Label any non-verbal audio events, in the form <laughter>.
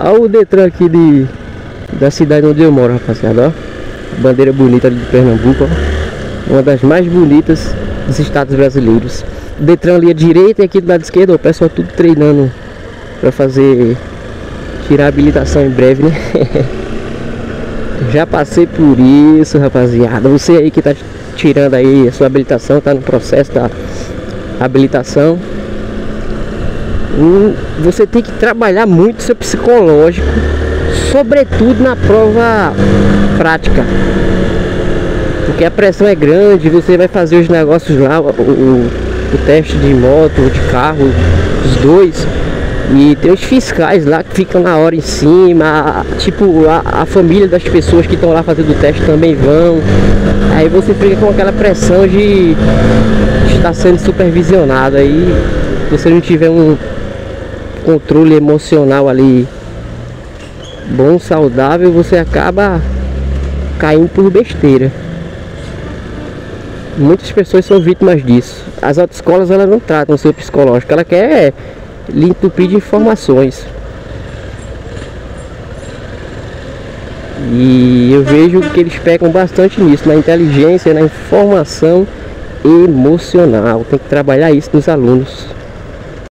Olha o Detran aqui de, da cidade onde eu moro, rapaziada, ó. Bandeira bonita de Pernambuco, ó. Uma das mais bonitas dos estados brasileiros. Detran ali à direita e aqui do lado esquerdo, ó, o pessoal tudo treinando para fazer tirar a habilitação em breve, né? <laughs> Já passei por isso, rapaziada. Você aí que tá tirando aí a sua habilitação, tá no processo da habilitação. Você tem que trabalhar muito seu psicológico, sobretudo na prova prática. Porque a pressão é grande, você vai fazer os negócios lá, o, o, o teste de moto, de carro, os dois. E tem os fiscais lá que ficam na hora em cima, tipo, a, a família das pessoas que estão lá fazendo o teste também vão. Aí você fica com aquela pressão de, de estar sendo supervisionado. Aí se você não tiver um controle emocional ali bom, saudável, você acaba caindo por besteira. Muitas pessoas são vítimas disso. As autoescolas elas não tratam o seu psicológico, ela quer lhe entupir de informações. E eu vejo que eles pecam bastante nisso, na inteligência, na informação emocional. Tem que trabalhar isso nos alunos.